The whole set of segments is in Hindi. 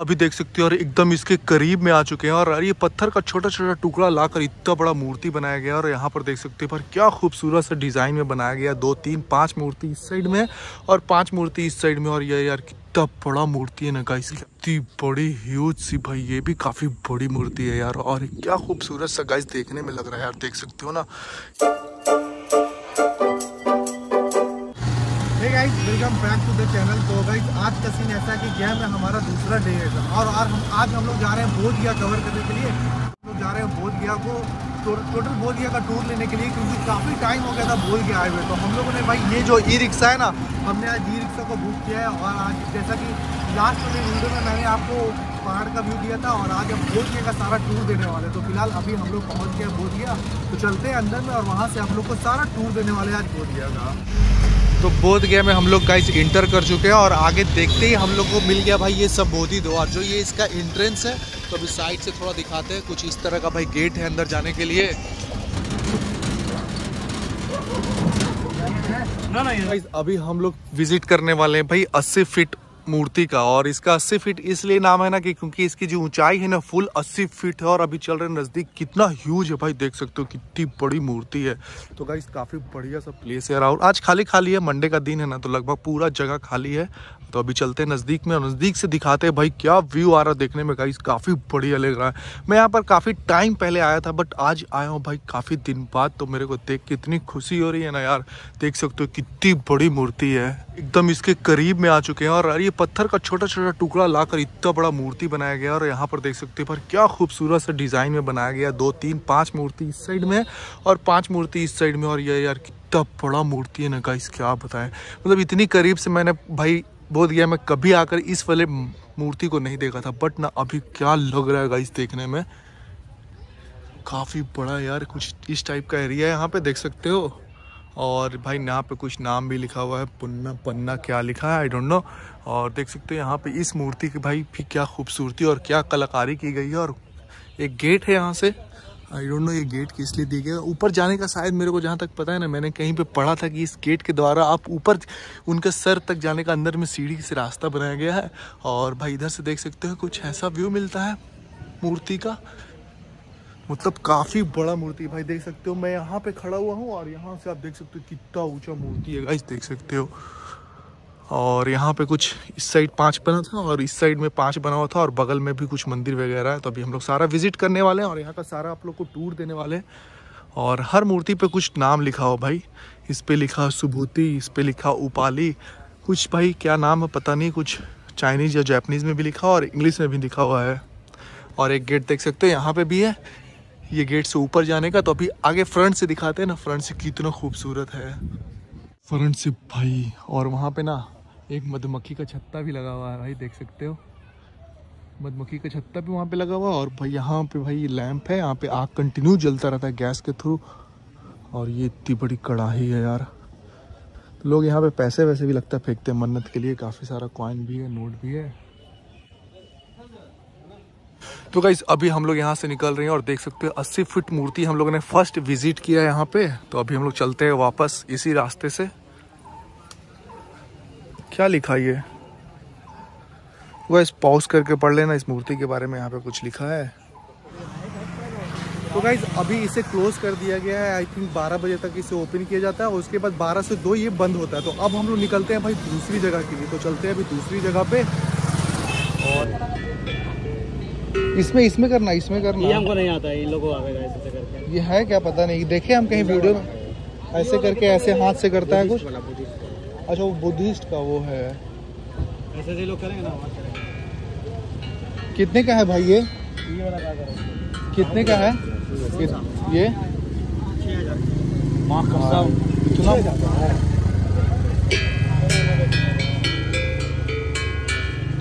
अभी देख सकते हो और एकदम इसके करीब में आ चुके हैं और ये पत्थर का छोटा छोटा टुकड़ा लाकर इतना बड़ा मूर्ति बनाया गया और यहाँ पर देख सकते हो पर क्या खूबसूरत सा डिज़ाइन में बनाया गया दो, तीन, पाँच मूर्ति इस साइड में और पाँच मूर्ति इस साइड में और ये यार कितना बड़ा मूर्ति है ना गाइस, इतनी बड़ी, ह्यूज सी भाई, ये भी काफ़ी बड़ी मूर्ति है यार और क्या खूबसूरत सा गाइस देखने में लग रहा है यार, देख सकते हो ना। Guys welcome back to the channel तो गाइस आज का सीन ऐसा है कि क्या में हमारा दूसरा डे है और आज हम आज हम लोग जा रहे हैं बोध गया कवर करने के लिए। हम लोग जा रहे हैं बोध गया को टोटल बोध गया का टूर लेने के लिए, क्योंकि काफ़ी टाइम हो गया था बोध गया आए हुए। तो हम लोगों ने भाई, ये जो ई रिक्शा है ना, हमने आज ई रिक्शा को बुक किया है। और आज जैसा कि लास्ट वाले वीडियो में मैंने आपको पहाड़ का व्यू दिया था, और आज हम बोध गया का सारा टूर देने वाले तो फ़िलहाल अभी हम लोग पहुँच गए बोध गया तो चलते हैं अंदर में, और वहाँ से हम लोग को सारा टूर देने वाले आज बोध गया का। तो बोध गया में हम लोग गाइस इंटर कर चुके हैं और आगे देखते ही हम लोग को मिल गया भाई ये सब बोधि द्वार जो ये इसका एंट्रेंस है तो अभी साइड से थोड़ा दिखाते हैं कुछ इस तरह का भाई गेट है अंदर जाने के लिए। ना ना अभी हम लोग विज़िट करने वाले हैं भाई 80 फीट मूर्ति का और इसका 80 फीट इसलिए नाम है ना कि क्योंकि इसकी जो ऊंचाई है ना फुल 80 फीट है और अभी चल रहे नज़दीक, कितना ह्यूज है भाई, देख सकते हो कितनी बड़ी मूर्ति है। तो गाइस काफ़ी बढ़िया सा प्लेस है और आज खाली खाली है मंडे का दिन है ना तो लगभग पूरा जगह खाली है। तो अभी चलते हैं नज़दीक में और नज़दीक से दिखाते हैं भाई, क्या व्यू आ रहा है देखने में गाइस काफ़ी बढ़िया लग रहा है। मैं यहाँ पर काफ़ी टाइम पहले आया था बट आज आया हूँ भाई काफ़ी दिन बाद तो मेरे को देख के इतनी खुशी हो रही है ना यार। देख सकते हो कितनी बड़ी मूर्ति है, एकदम इसके करीब में आ चुके हैं और ये पत्थर का छोटा छोटा टुकड़ा लाकर इतना बड़ा मूर्ति बनाया गया और यहाँ पर देख सकते हैं, पर क्या खूबसूरत सा डिज़ाइन में बनाया गया दो, तीन, पाँच मूर्ति इस साइड में और पाँच मूर्ति इस साइड में और ये यार कितना बड़ा मूर्ति है ना गाइस, क्या बताएँ। मतलब इतनी करीब से मैंने भाई बोध गया मैं कभी आकर इस वाले मूर्ति को नहीं देखा था, बट ना अभी क्या लग रहा है गाइस देखने में। काफ़ी बड़ा यार कुछ इस टाइप का एरिया है यहाँ पे, देख सकते हो। और भाई यहाँ पे कुछ नाम भी लिखा हुआ है, पुन्ना, पन्ना क्या लिखा है? आई डोंट नो और देख सकते हो यहाँ पे इस मूर्ति की भाई भी क्या खूबसूरती और क्या कलाकारी की गई है और एक गेट है यहाँ से। आई डोंट नो ये गेट किस लिए दी गया ऊपर जाने का शायद मेरे को जहाँ तक पता है ना, मैंने कहीं पे पढ़ा था कि इस गेट के द्वारा आप ऊपर, उनके सर तक जाने का अंदर में सीढ़ी से रास्ता बनाया गया है। और भाई इधर से देख सकते हो कुछ ऐसा व्यू मिलता है मूर्ति का। मतलब काफ़ी बड़ा मूर्ति भाई, देख सकते हो, मैं यहाँ पे खड़ा हुआ हूँ और यहाँ से आप देख सकते हो कितना ऊँचा मूर्ति है गाइस देख सकते हो। और यहाँ पे कुछ इस साइड पाँच बना था और इस साइड में पाँच बना हुआ था और बगल में भी कुछ मंदिर वगैरह है तो अभी हम लोग सारा विज़िट करने वाले हैं और यहाँ का सारा आप लोग को टूर देने वाले हैं। और हर मूर्ति पे कुछ नाम लिखा हो भाई, इस पे लिखा सुभूति, इस पे लिखा उपाली, कुछ भाई क्या नाम है पता नहीं, कुछ चाइनीज़ या जैपनीज़ में भी लिखा और इंग्लिश में भी लिखा हुआ है। और एक गेट देख सकते हो, यहाँ पे भी है ये गेट से ऊपर जाने का तो अभी आगे फ्रंट से दिखाते हैं ना फ्रंट से कितना खूबसूरत है। फ्रंट से भाई, और वहाँ पे ना एक मधुमक्खी का छत्ता भी लगा हुआ है भाई, देख सकते हो। मधुमक्खी का छत्ता भी वहाँ पे लगा हुआ है, और भाई यहाँ पे भाई लैंप है, यहाँ पे आग कंटिन्यू जलता रहता है गैस के थ्रू। और ये इतनी बड़ी कड़ाही है यार। तो लोग यहाँ पे पैसे वैसे भी लगता है फेंकते हैं, मन्नत के लिए काफ़ी सारा कॉइन भी है नोट भी है। तो गाइज़ अभी हम लोग यहाँ से निकल रहे हैं और देख सकते हो 80 फुट मूर्ति हम लोगों ने फ़र्स्ट विज़िट किया यहाँ पे। तो अभी हम लोग चलते हैं वापस इसी रास्ते से। क्या लिखा ये? वो इस पॉज करके पढ़ लेना, इस मूर्ति के बारे में यहाँ पे कुछ लिखा है। तो गाइज़ अभी इसे क्लोज कर दिया गया है आई थिंक 12 बजे तक इसे ओपन किया जाता है और उसके बाद 12 से 2 ये बंद होता है। तो अब हम लोग निकलते हैं भाई दूसरी जगह के लिए। तो चलते हैं अभी दूसरी जगह पे और इसमें इसमें करना इसमें करना। ये हमको नहीं आता इन लोगों को आवेगा ऐसे करके। ये है क्या पता नहीं देखे हम कहीं वीडियो में। ऐसे करके ऐसे हाथ से करता है कुछ। अच्छा वो बुद्धिस्ट का वो है। ऐसे ऐसे लोग करेंगे ना करेंगे। कितने का है भाई ये? कितने का है? ये? माँ कसम। इतना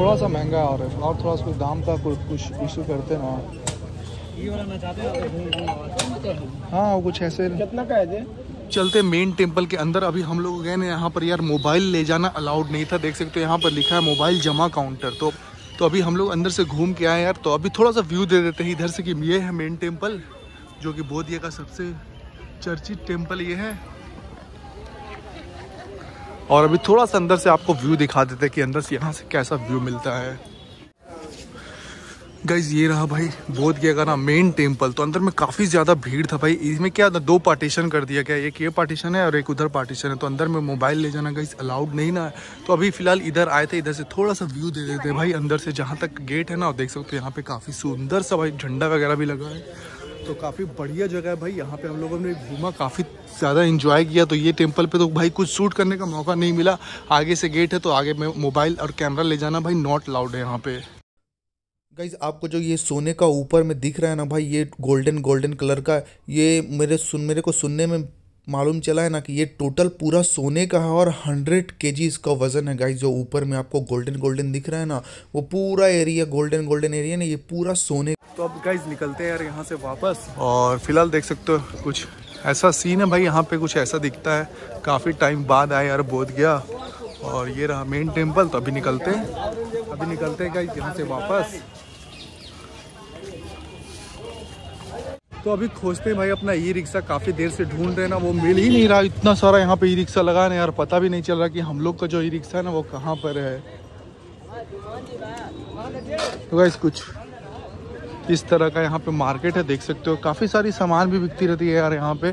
थोड़ा सा महँगा है और और थोड़ा सा कुछ दाम का कुछ कुछ इशू करते ना। ये वाला ना चाहते हैं आप घूम घूम आवाज़ हाँ वो कुछ ऐसे कितना का है चलते मेन टेंपल के अंदर। अभी हम लोग गए ना यहाँ पर यार मोबाइल ले जाना अलाउड नहीं था। देख सकते हो यहाँ पर लिखा है मोबाइल जमा काउंटर तो तो अभी हम लोग अंदर से घूम के आए यार। तो अभी थोड़ा सा व्यू दे देते हैं इधर से कि ये है मेन टेंपल जो कि बोधिया का सबसे चर्चित टेंपल ये है। और अभी थोड़ा सा अंदर से आपको व्यू दिखा देते हैं कि अंदर से यहाँ से कैसा व्यू मिलता है। गाइज़ ये रहा भाई बोध गया का ना मेन टेंपल तो अंदर में काफ़ी ज़्यादा भीड़ था भाई। इसमें क्या दो पार्टीशन कर दिया गया। एक ये पार्टीशन है और एक उधर पार्टीशन है। तो अंदर में मोबाइल ले जाना गाइज़ अलाउड नहीं ना। है तो अभी फ़िलहाल इधर आए थे, इधर से थोड़ा सा व्यू दे देते भाई। अंदर से जहाँ तक गेट है ना देख सकते हो यहाँ पे काफ़ी सुंदर सा भाई झंडा वगैरह भी लगा है। तो काफ़ी बढ़िया जगह है भाई। यहाँ पे हम लोगों ने घूमा, काफ़ी ज़्यादा इंजॉय किया। तो ये टेंपल पे तो भाई कुछ शूट करने का मौका नहीं मिला। आगे से गेट है तो आगे में मोबाइल और कैमरा ले जाना भाई नॉट अलाउड है यहाँ पे। गाइज़ आपको जो ये सोने का ऊपर में दिख रहा है ना भाई, ये गोल्डन गोल्डन कलर का, ये मेरे सुन, मेरे को सुनने में मालूम चला है ना कि ये टोटल पूरा सोने का है और हंड्रेड के इसका वज़न है। गाइज़ जो ऊपर में आपको गोल्डन गोल्डन दिख रहा है ना, वो पूरा एरिया गोल्डन गोल्डन एरिया ना ये पूरा सोने तो अब गाइज़ निकलते हैं यार यहाँ से वापस। और फ़िलहाल देख सकते हो कुछ ऐसा सीन है भाई, यहाँ पे कुछ ऐसा दिखता है। काफ़ी टाइम बाद आए यार, बोध गया। और ये रहा मेन टेंपल तो अभी निकलते हैं। अभी निकलते हैं गाइज़ यहाँ से वापस। तो अभी खोजते हैं भाई, अपना ई रिक्शा काफ़ी देर से ढूंढ रहे हैं ना, वो मिल ही नहीं रहा इतना सारा यहाँ पे ई रिक्शा लगा है यार पता भी नहीं चल रहा कि हम लोग का जो ई रिक्शा है ना, वो कहाँ पर है। तो कुछ इस तरह का यहाँ पे मार्केट है, देख सकते हो। काफ़ी सारी सामान भी बिकती रहती है यार यहाँ पे।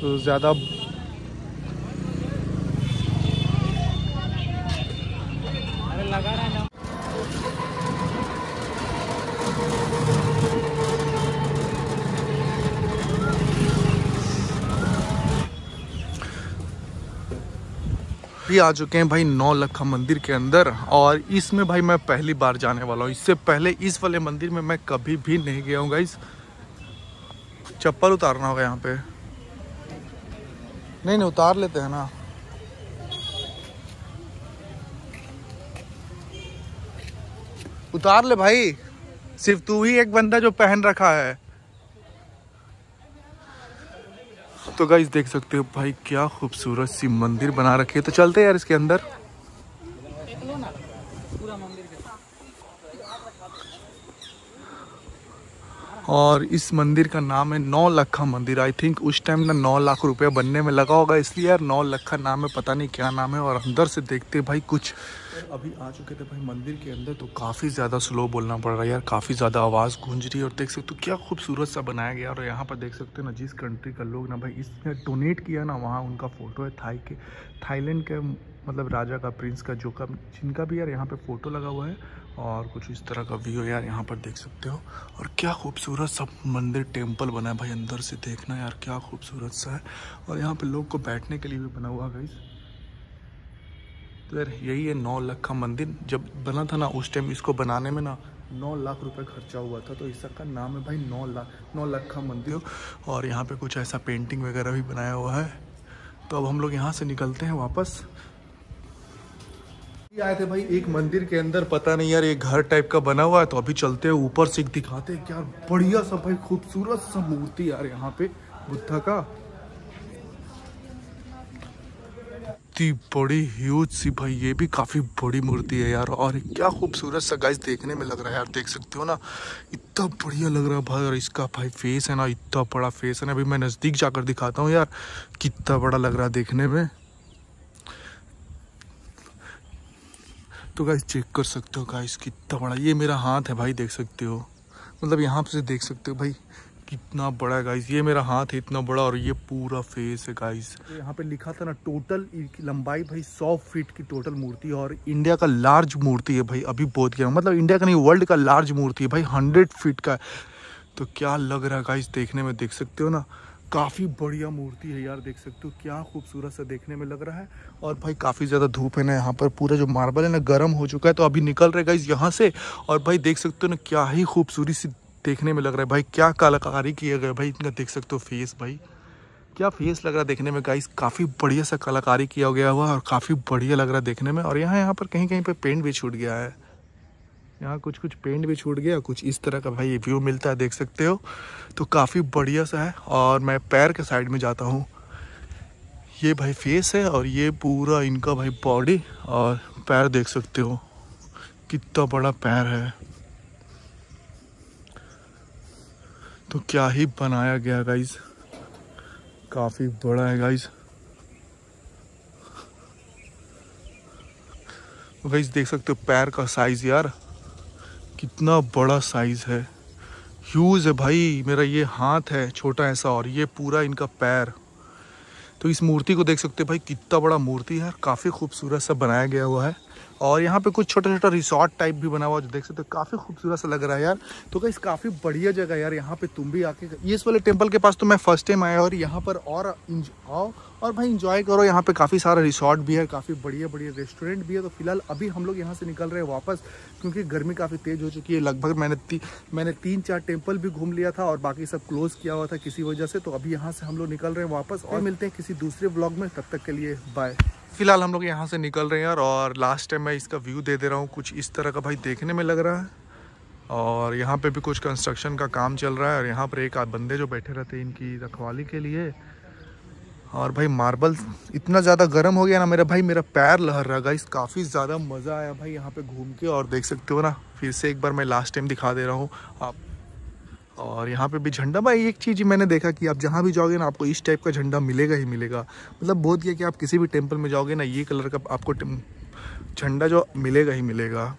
तो ज़्यादा भी आ चुके हैं भाई नौ लखा मंदिर के अंदर। और इसमें भाई मैं पहली बार जाने वाला हूँ। इससे पहले इस वाले मंदिर में मैं कभी भी नहीं गया हूँ गाइस चप्पल उतारना होगा यहाँ पे। नहीं नहीं, उतार लेते हैं ना। उतार ले भाई। सिर्फ़ तू ही एक बंदा जो पहन रखा है। तो गाइस देख सकते हो भाई, क्या खूबसूरत सी मंदिर बना रखी है। तो चलते हैं यार इसके अंदर। और इस मंदिर का नाम है नौ लखा मंदिर। आई थिंक उस टाइम ना नौ लाख रुपया बनने में लगा होगा, इसलिए यार नौ लखा नाम है, पता नहीं क्या नाम है। और अंदर से देखते भाई, कुछ अभी आ चुके थे भाई मंदिर के अंदर तो काफ़ी ज़्यादा स्लो बोलना पड़ रहा है यार, काफ़ी ज़्यादा आवाज़ गूंज रही है और देख सकते हो क्या खूबसूरत सा बनाया गया और यहाँ पर देख सकते हो ना, जिस कंट्री का लोग ना भाई, इसने डोनेट किया ना, वहाँ उनका फ़ोटो है थाई के, थाईलैंड के मतलब राजा का प्रिंस का, जो का, जिनका भी यार यहाँ पर फ़ोटो लगा हुआ है। और कुछ इस तरह का व्यू यार, यहाँ पर देख सकते हो। और क्या खूबसूरत सा मंदिर टेंपल बना है भाई, अंदर से देखना यार, क्या खूबसूरत सा है। और यहाँ पर लोग को बैठने के लिए भी बना हुआ तो यार यही है, नौ लाख का मंदिर। जब बना था ना, उस टाइम इसको बनाने में ना, नौ लाख रुपए खर्चा हुआ था। तो इसका नाम है भाई नौ लाख नौ लाख का मंदिर। और यहाँ पे कुछ ऐसा पेंटिंग वगैरह भी बनाया हुआ है। तो अब हम लोग यहाँ से निकलते हैं वापस। आए थे भाई एक मंदिर के अंदर, पता नहीं यार ये घर टाइप का बना हुआ है। तो अभी चलते हैं ऊपर से दिखाते हैं क्या बढ़िया सा भाई खूबसूरत सा मूर्ति यार यहाँ पे बुद्धा का। इतनी बड़ी ह्यूज सी भाई, ये भी काफ़ी बड़ी मूर्ति है यार। और क्या खूबसूरत सा गाइस देखने में लग रहा है यार, देख सकते हो ना? इतना बढ़िया लग रहा है भाई, और इसका भाई फेस है ना, इतना बड़ा फेस है ना। अभी मैं नज़दीक जाकर दिखाता हूँ यार, कितना बड़ा लग रहा है देखने में। तो गाइस चेक कर सकते हो गाइस कितना बड़ा। ये मेरा हाथ है भाई, देख सकते हो। मतलब यहाँ से देख सकते हो भाई कितना बड़ा है गाइस ये मेरा हाथ है इतना बड़ा और ये पूरा फेस है गाइस यहाँ पे लिखा था ना टोटल लंबाई भाई सौ फीट की टोटल मूर्ति और इंडिया का लार्ज मूर्ति है भाई, अभी बहुत गया मतलब इंडिया का नहीं वर्ल्ड का लार्ज मूर्ति है भाई हंड्रेड फीट का तो क्या लग रहा है गाइस देखने में देख सकते हो ना? काफ़ी बढ़िया मूर्ति है यार, देख सकते हो, क्या खूबसूरत सा देखने में लग रहा है। और भाई काफ़ी ज़्यादा धूप है ना, यहाँ पर पूरा जो मार्बल है ना, गर्म हो चुका है तो अभी निकल रहे गाइस यहाँ से। और भाई देख सकते हो ना, क्या ही खूबसूरत सी देखने में लग रहा है, भाई क्या कलाकारी किया गया भाई इनका देख सकते हो फेस भाई। क्या फेस लग रहा है देखने में गाइस काफ़ी बढ़िया सा कलाकारी किया गया हुआ और काफ़ी बढ़िया लग रहा है देखने में। और यहाँ यहाँ पर कहीं कहीं पर पेंट भी छूट गया है। यहाँ कुछ कुछ पेंट भी छूट गया, कुछ इस तरह का भाई व्यू मिलता है, देख सकते हो। तो काफ़ी बढ़िया सा है और मैं पैर के साइड में जाता हूँ। ये भाई फेस है और ये पूरा इनका भाई बॉडी और पैर देख सकते हो। कितना बड़ा पैर है। तो क्या ही बनाया गया गाइज़ काफ़ी बड़ा है गाइज़ गाइज़ देख सकते हो पैर का साइज़ यार। कितना बड़ा साइज़ है। ह्यूज है भाई। मेरा ये हाथ है, छोटा ऐसा, और ये पूरा इनका पैर। तो इस मूर्ति को देख सकते हो भाई, कितना बड़ा मूर्ति है, काफ़ी खूबसूरत सा बनाया गया हुआ है। और यहाँ पे कुछ छोटा छोटा रिसोर्ट टाइप भी बना हुआ जो देख सकते हो, काफ़ी खूबसूरत सा लग रहा है यार। तो कहीं काफ़ी बढ़िया जगह यार, यहाँ पे तुम भी आके इस वाले टेंपल के पास तो मैं फ़र्स्ट टाइम आया और यहाँ पर और आओ और भाई इंजॉय करो यहाँ पे काफ़ी सारा रिसोर्ट भी है काफ़ी बढ़िया बढ़िया रेस्टोरेंट भी है तो फ़िलहाल अभी हम लोग यहाँ से निकल रहे हैं वापस क्योंकि गर्मी काफ़ी तेज़ हो चुकी है लगभग मैंने ती, मैंने तीन चार टेंपल भी घूम लिया था और बाकी सब क्लोज किया हुआ था किसी वजह से तो अभी यहाँ से हम लोग निकल रहे हैं वापस और मिलते हैं किसी दूसरे ब्लॉग में तब तक के लिए बाय फ़िलहाल हम लोग यहाँ से निकल रहे हैं यार और लास्ट टाइम मैं इसका व्यू दे दे रहा हूँ कुछ इस तरह का भाई देखने में लग रहा है और यहाँ पे भी कुछ कंस्ट्रक्शन का काम चल रहा है और यहाँ पर एक बंदे जो बैठे रहते हैं इनकी रखवाली के लिए और भाई मार्बल इतना ज़्यादा गर्म हो गया ना मेरा भाई, मेरा पैर लहर रहा गाइस काफ़ी ज़्यादा मज़ा आया भाई यहाँ पे घूम के। और देख सकते हो ना, फिर से एक बार मैं लास्ट टाइम दिखा दे रहा हूँ आप। और यहाँ पे भी झंडा, भाई एक चीज़ मैंने देखा कि आप जहाँ भी जाओगे ना, आपको इस टाइप का झंडा मिलेगा ही मिलेगा। मतलब बहुत किया कि आप किसी भी टेंपल में जाओगे ना, ये कलर का आपको झंडा जो मिलेगा ही मिलेगा।